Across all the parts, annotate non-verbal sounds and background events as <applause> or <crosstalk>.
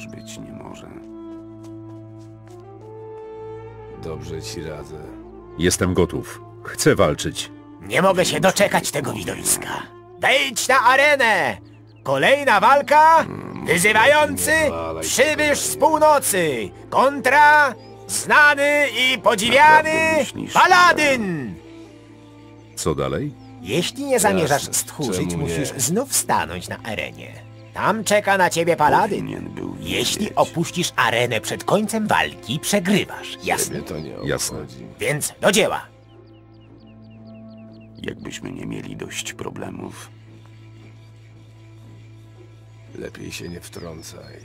już być nie może. Dobrze ci radzę. Jestem gotów. Chcę walczyć. Nie mogę się doczekać tego widowiska. Wejdź na arenę! Kolejna walka! Wyzywający przybysz z północy! Kontra znany i podziwiany paladyn! Co dalej? Jeśli nie zamierzasz stchórzyć, musisz znów stanąć na arenie. Tam czeka na ciebie paladyn. Powinien był Jeśli opuścisz arenę przed końcem walki, przegrywasz. Jasne? To nie Jasne. obchodzi. Więc do dzieła. Jakbyśmy nie mieli dość problemów. Lepiej się nie wtrącaj.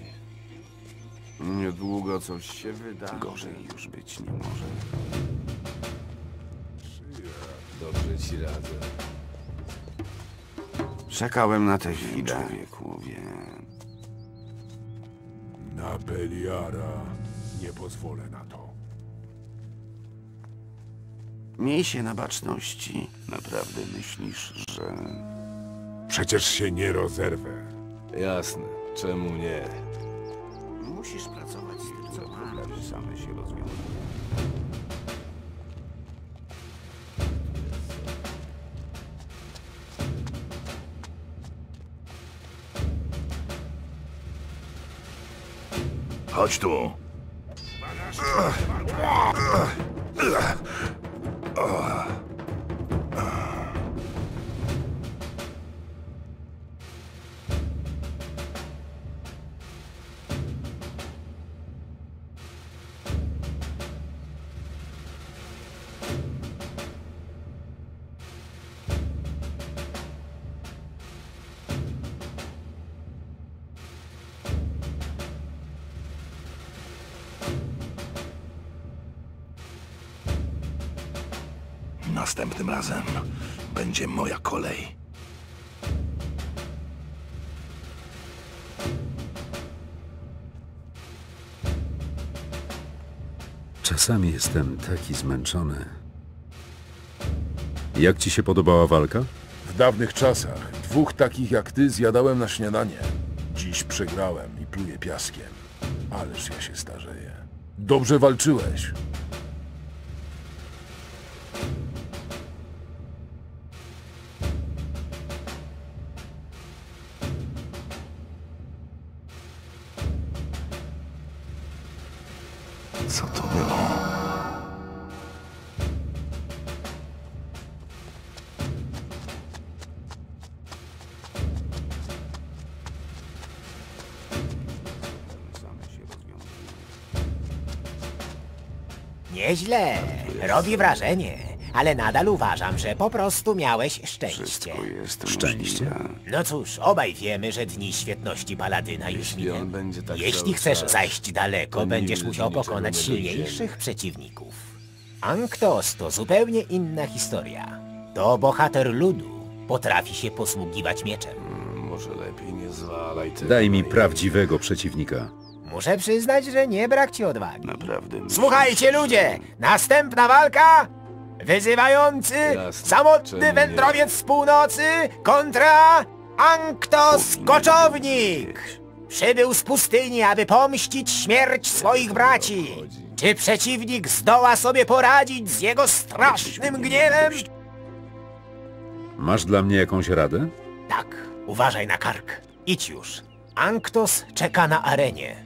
Niedługo coś się wyda. Gorzej już być nie może. Dobrze ci radzę. Czekałem na tę chwilę. Człowieku, wiem. Na Beliara nie pozwolę na to. Miej się na baczności. Naprawdę myślisz, że... Przecież się nie rozerwę. Jasne. Czemu nie? Musisz pracować z tym, co problemy same się rozwiążą. Сочту. Następnym razem będzie moja kolej. Czasami jestem taki zmęczony. Jak ci się podobała walka? W dawnych czasach dwóch takich jak ty zjadałem na śniadanie. Dziś przegrałem i pluję piaskiem. Ależ ja się starzeję. Dobrze walczyłeś. Nieźle. Robi wrażenie. Ale nadal uważam, że po prostu miałeś szczęście. Wszystko jest Szczęście. możliwe. No cóż, obaj wiemy, że dni świetności Paladyna już Jeśli minęły. on będzie tak Jeśli cały chcesz czas, zajść daleko, to będziesz nigdy musiał niczego pokonać nie silniejszych dojdziemy. przeciwników. Anktos to zupełnie inna historia. To bohater ludu. Potrafi się posługiwać mieczem. Może lepiej nie zwalaj tego Daj mi prawdziwego przeciwnika. Muszę przyznać, że nie brak ci odwagi. Naprawdę. Słuchajcie ludzie! Następna walka! Wyzywający, Jasne, samotny wędrowiec z północy kontra Anktos Koczownik! Przybył z pustyni, aby pomścić śmierć swoich braci. Czy przeciwnik zdoła sobie poradzić z jego strasznym gniewem? Masz dla mnie jakąś radę? Tak, uważaj na kark. Idź już. Anktos czeka na arenie.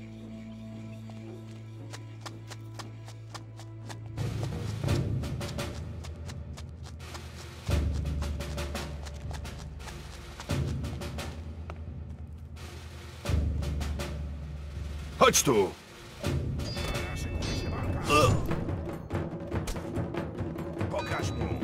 Chodź tu! Pokaż mu!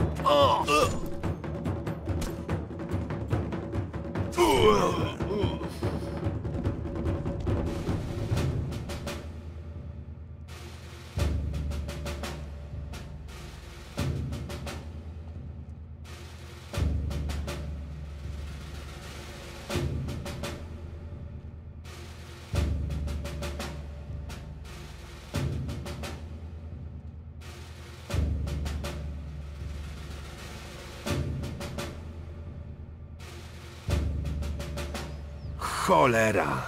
Cholera!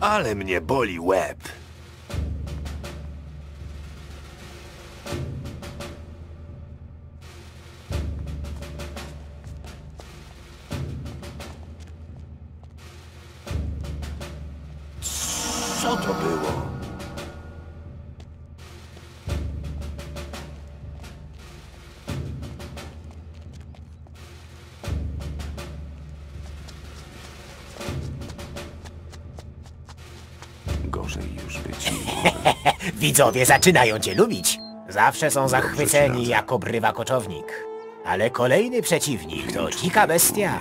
Ale mnie boli łeb. Gorzej już być. <laughs> Widzowie zaczynają cię lubić. Zawsze są zachwyceni jako brywa koczownik. Ale kolejny przeciwnik to dzika bestia.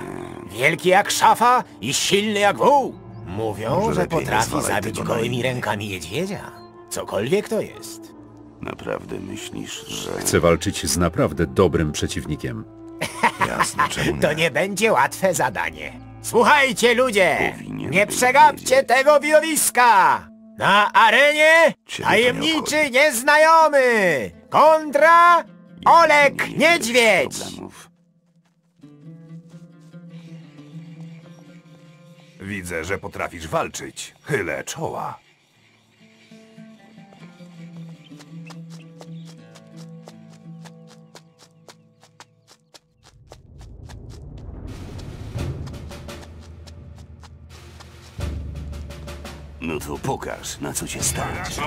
Wielki jak szafa i silny jak wół. Mówią, Może że potrafi zabić gołymi rękami niedźwiedzia. Cokolwiek to jest. Naprawdę myślisz, że... Chcę walczyć z naprawdę dobrym przeciwnikiem. <laughs> Jasne, czemu nie? To nie będzie łatwe zadanie. Słuchajcie ludzie! Powinien Nie przegapcie wiedzieć. tego widowiska! Na arenie tajemniczy nieznajomy kontra Olek Nie Niedźwiedź! Widzę, że potrafisz walczyć. Chylę czoła. To pokaż, na co cię stać.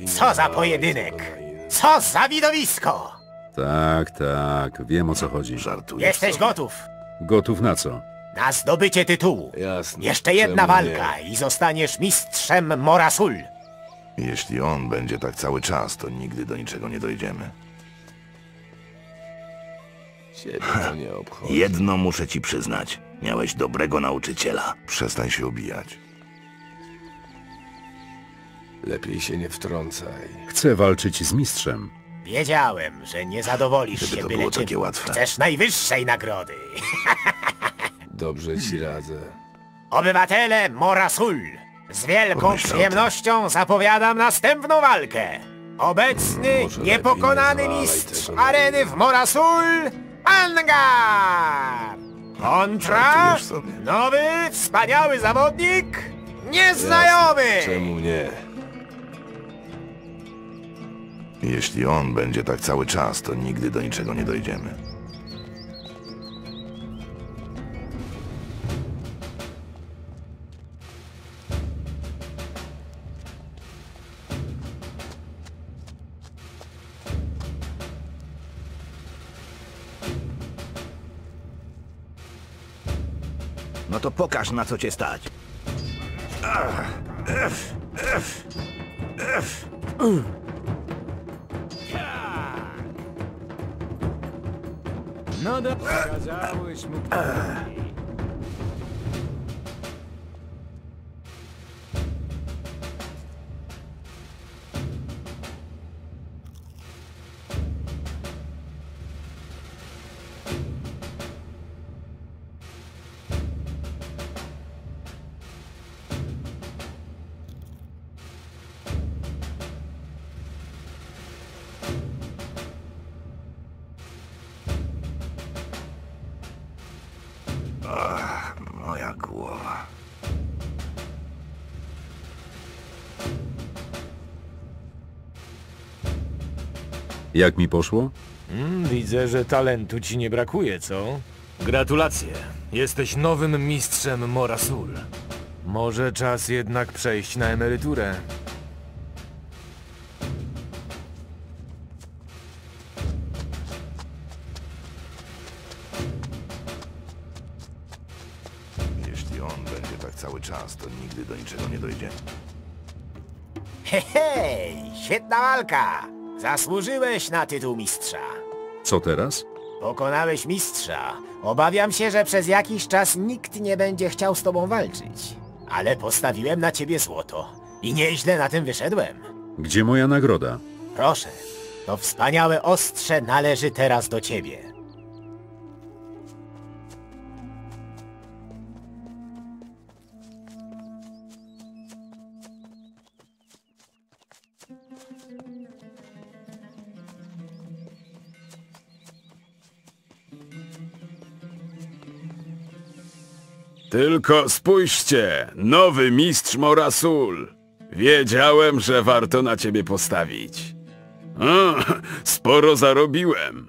Nie Co za pojedynek! Co za widowisko! Tak, tak, wiem o co chodzi. Żartujesz Jesteś sobie? gotów Gotów na co? na zdobycie tytułu. Jasne. Jeszcze jedna Czemu walka i zostaniesz mistrzem Morasul. Jeśli on będzie tak cały czas, to nigdy do niczego nie dojdziemy. Nie? Ciebie to nie obchodzi. Jedno muszę ci przyznać. Miałeś dobrego nauczyciela. Przestań się obijać. Lepiej się nie wtrącaj. Chcę walczyć z mistrzem. Wiedziałem, że nie zadowolisz Gdyby się to byle było czym. takie łatwe. Chcesz najwyższej nagrody. <laughs> Dobrze ci radzę. Obywatele Morasul, z wielką przyjemnością zapowiadam następną walkę. Obecny, Może niepokonany lepiej nie mistrz zwalaj tego na areny w Morasul, Angar! Kontra Żartujesz sobie. nowy, wspaniały zawodnik, nieznajomy! Czemu nie? Jeśli on będzie tak cały czas, to nigdy do niczego nie dojdziemy. No to pokaż, na co cię stać. надо. Казалось, мы... Jak mi poszło? Mm, widzę, że talentu ci nie brakuje, co? Gratulacje. Jesteś nowym mistrzem Morasul. Może czas jednak przejść na emeryturę. Jeśli on będzie tak cały czas, to nigdy do niczego nie dojdzie. Hej, świetna walka! Zasłużyłeś na tytuł mistrza. Co teraz? Pokonałeś mistrza. Obawiam się, że przez jakiś czas nikt nie będzie chciał z tobą walczyć. Ale postawiłem na ciebie złoto. I nieźle na tym wyszedłem. Gdzie moja nagroda? Proszę, to wspaniałe ostrze należy teraz do ciebie. Tylko spójrzcie, nowy mistrz Morasul. Wiedziałem, że warto na ciebie postawić. O, sporo zarobiłem.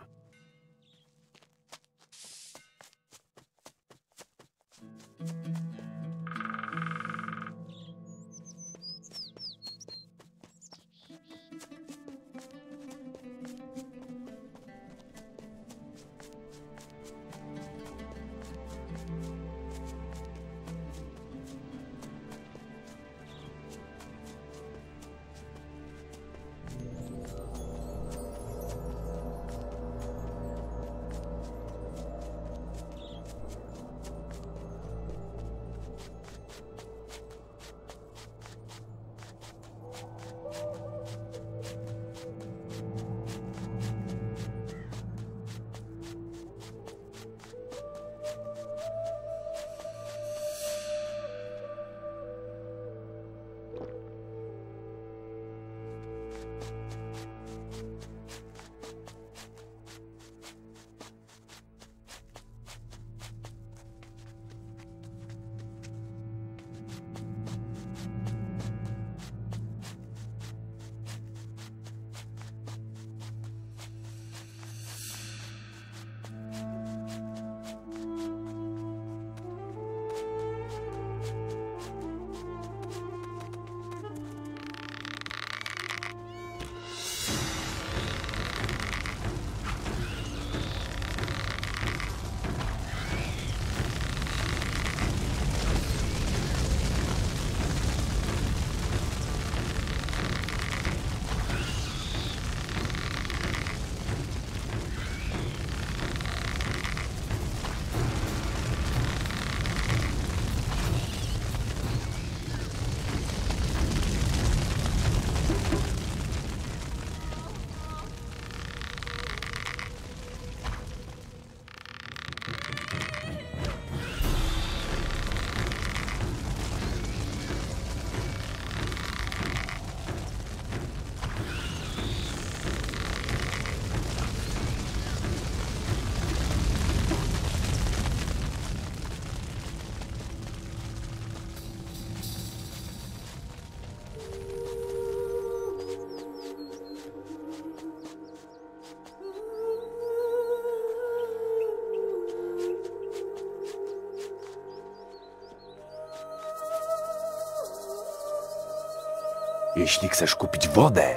Jeśli chcesz kupić wodę,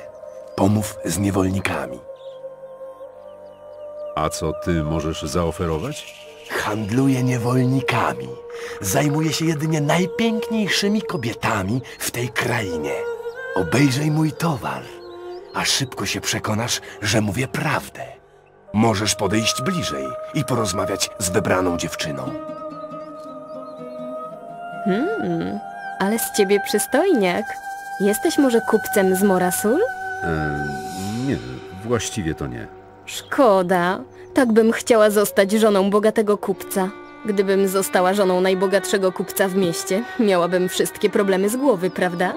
pomów z niewolnikami. A co ty możesz zaoferować? Handluję niewolnikami. Zajmuję się jedynie najpiękniejszymi kobietami w tej krainie. Obejrzyj mój towar, a szybko się przekonasz, że mówię prawdę. Możesz podejść bliżej i porozmawiać z wybraną dziewczyną. Hmm, ale z ciebie przystojniak. Jesteś może kupcem z Morasul? E, nie, właściwie to nie. Szkoda. Tak bym chciała zostać żoną bogatego kupca. Gdybym została żoną najbogatszego kupca w mieście, miałabym wszystkie problemy z głowy, prawda?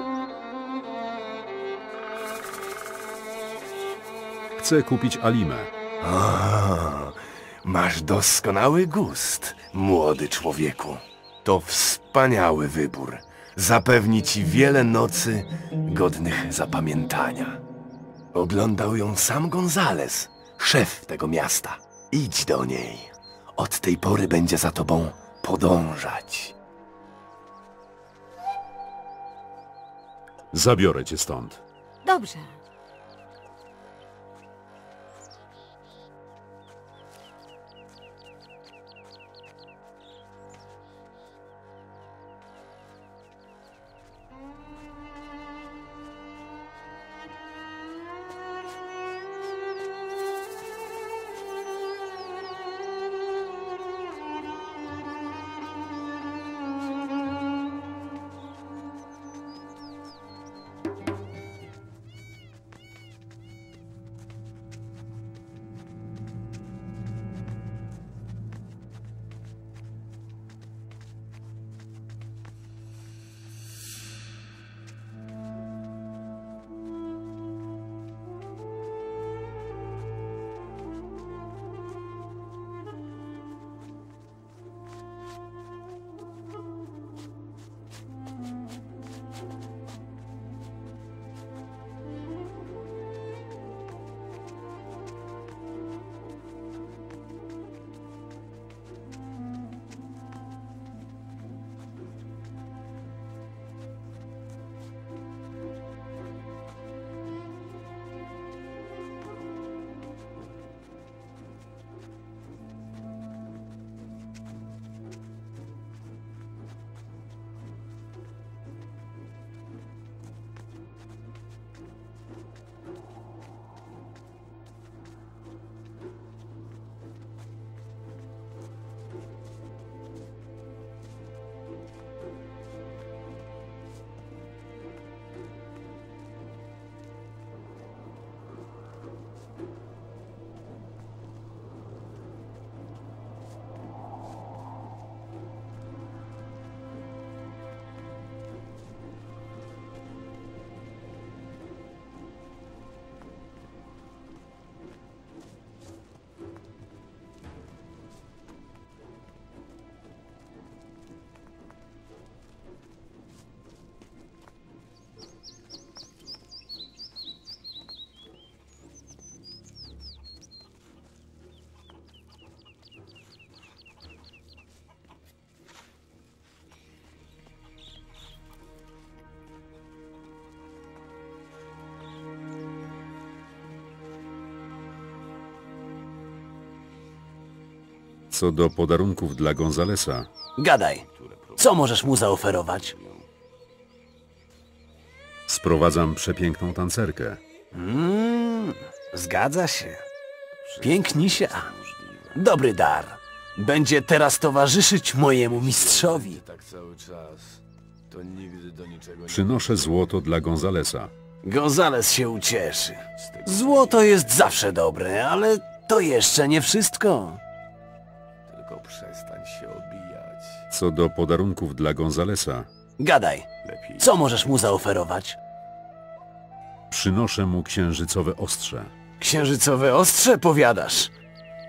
Chcę kupić Alimę. O, masz doskonały gust, młody człowieku. To wspaniały wybór. Zapewni ci wiele nocy godnych zapamiętania. Oglądał ją sam Gonzales, szef tego miasta. Idź do niej. Od tej pory będzie za tobą podążać. Zabiorę cię stąd. Dobrze. Co do podarunków dla Gonzalesa, Gadaj. Co możesz mu zaoferować? sprowadzam przepiękną tancerkę. Mm, zgadza się. Pięknisia. Dobry dar. Będzie teraz towarzyszyć mojemu mistrzowi. Przynoszę złoto dla Gonzalesa. Gonzales się ucieszy. Złoto jest zawsze dobre, ale to jeszcze nie wszystko. Tylko przestań się obijać. Co do podarunków dla Gonzalesa, Gadaj. Lepiej. Co możesz mu zaoferować? przynoszę mu księżycowe ostrze. Księżycowe ostrze, powiadasz.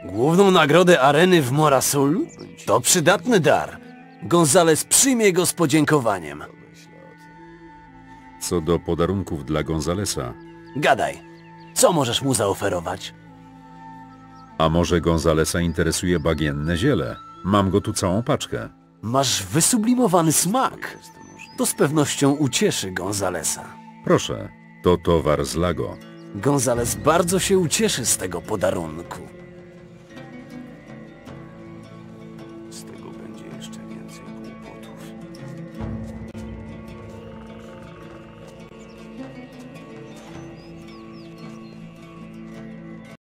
Główną nagrodę areny w Morasul? To przydatny dar. Gonzales przyjmie go z podziękowaniem. Co do podarunków dla Gonzalesa, Gadaj. Co możesz mu zaoferować? A może Gonzalesa interesuje bagienne ziele? Mam go tu całą paczkę. Masz wysublimowany smak. To z pewnością ucieszy Gonzalesa. Proszę, to towar z Lago. Gonzales bardzo się ucieszy z tego podarunku.